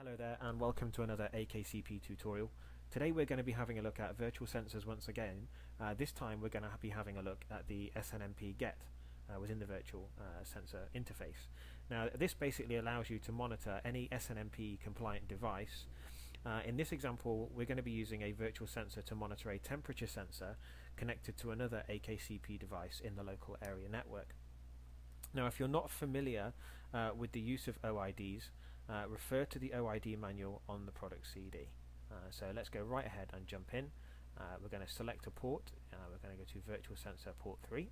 Hello there and welcome to another AKCP tutorial. Today we're going to be having a look at virtual sensors once again. Uh, this time we're going to be having a look at the SNMP GET uh, within the virtual uh, sensor interface. Now this basically allows you to monitor any SNMP compliant device. Uh, in this example we're going to be using a virtual sensor to monitor a temperature sensor connected to another AKCP device in the local area network. Now if you're not familiar uh, with the use of OIDs, uh, refer to the OID manual on the product CD. Uh, so let's go right ahead and jump in. Uh, we're going to select a port, uh, we're going to go to virtual sensor port 3.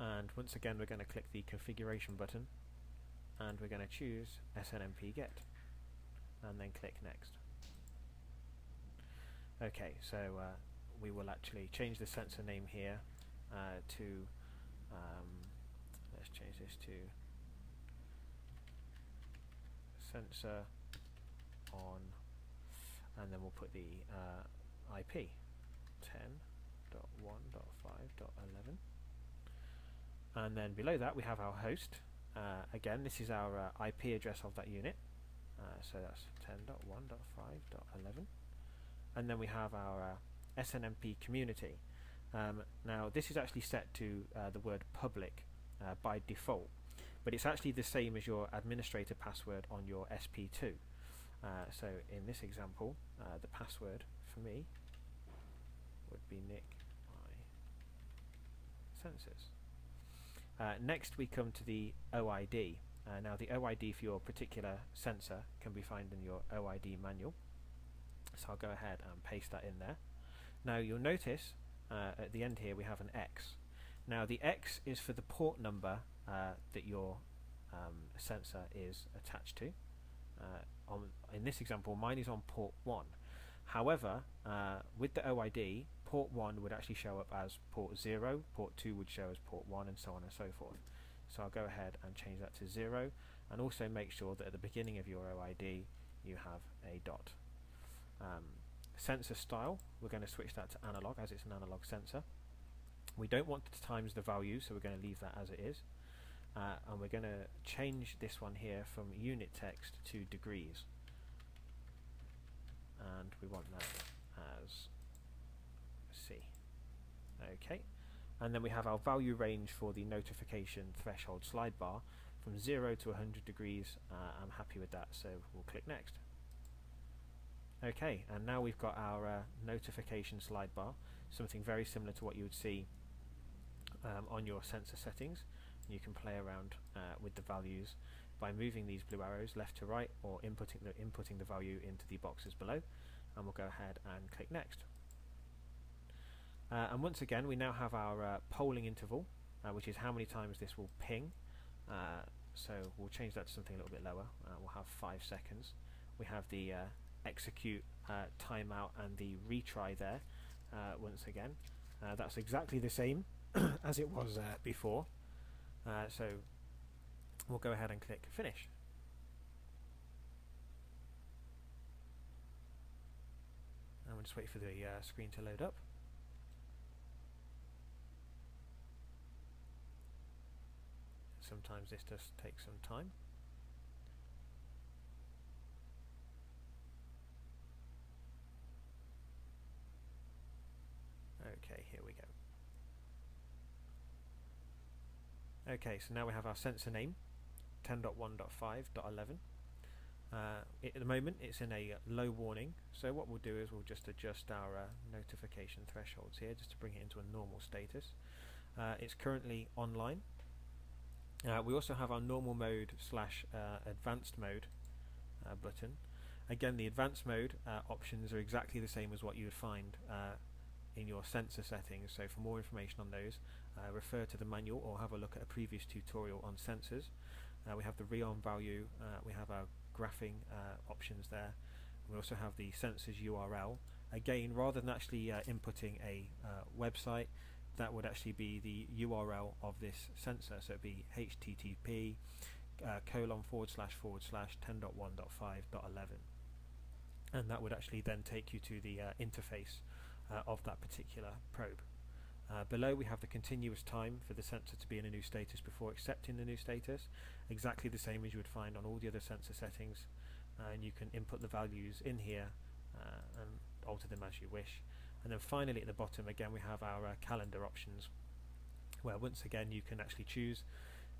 And once again we're going to click the configuration button and we're going to choose SNMP get and then click next. Okay, so uh, we will actually change the sensor name here uh, to um, let's change this to sensor on and then we'll put the uh, IP 10.1.5.11 and then below that we have our host. Uh, again this is our uh, IP address of that unit. Uh, so that's 10.1.5.11 and then we have our uh, SNMP community. Um, now this is actually set to uh, the word public uh, by default. But it's actually the same as your administrator password on your SP2 uh, so in this example uh, the password for me would be Nick my sensors uh, next we come to the OID uh, now the OID for your particular sensor can be found in your OID manual. So I'll go ahead and paste that in there. Now you'll notice uh, at the end here we have an X now the X is for the port number uh, that your um, sensor is attached to. Uh, on, in this example, mine is on port 1. However, uh, with the OID, port 1 would actually show up as port 0, port 2 would show as port 1, and so on and so forth. So I'll go ahead and change that to 0, and also make sure that at the beginning of your OID you have a dot. Um, sensor style, we're going to switch that to analog as it's an analog sensor. We don't want to times the value, so we're going to leave that as it is. Uh, and we're going to change this one here from unit text to degrees. And we want that as C. Okay. And then we have our value range for the notification threshold slide bar from 0 to 100 degrees. Uh, I'm happy with that, so we'll click next. Okay, and now we've got our uh, notification slide bar, something very similar to what you would see um, on your sensor settings. You can play around uh, with the values by moving these blue arrows left to right or inputting the, inputting the value into the boxes below. And we'll go ahead and click next. Uh, and once again we now have our uh, polling interval uh, which is how many times this will ping. Uh, so we'll change that to something a little bit lower. Uh, we'll have 5 seconds. We have the execute timeout and the retry there once again. That's exactly the same as it was uh, before. Uh, so we'll go ahead and click finish. And we'll just wait for the uh, screen to load up. Sometimes this does take some time. Okay, here we go. Okay, so now we have our sensor name, 10.1.5.11. Uh, at the moment it's in a low warning, so what we'll do is we'll just adjust our uh, notification thresholds here just to bring it into a normal status. Uh, it's currently online. Uh, we also have our normal mode slash uh, advanced mode uh, button. Again, the advanced mode options are exactly the same as what you would find in your sensor settings. So for more information on those uh, refer to the manual or have a look at a previous tutorial on sensors. Uh, we have the rearm value uh, we have our graphing uh, options there. We also have the sensors URL again rather than actually uh, inputting a uh, website that would actually be the URL of this sensor. So it'd be http colon forward slash forward slash 10.1.5.11 and that would actually then take you to the interface uh, of that particular probe. Uh, below we have the continuous time for the sensor to be in a new status before accepting the new status, exactly the same as you would find on all the other sensor settings. And you can input the values in here uh, and alter them as you wish. And then finally at the bottom again we have our uh, calendar options where once again you can actually choose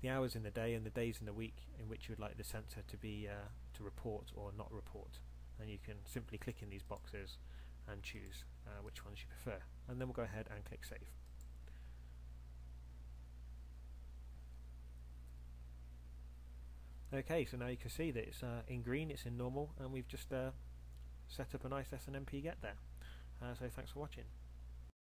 the hours in the day and the days in the week in which you would like the sensor to be uh, to report or not report and you can simply click in these boxes and choose uh, which ones you prefer. And then we'll go ahead and click save. Okay so now you can see that it's uh, in green it's in normal and we've just uh, set up a nice SNMP get there. Uh, so thanks for watching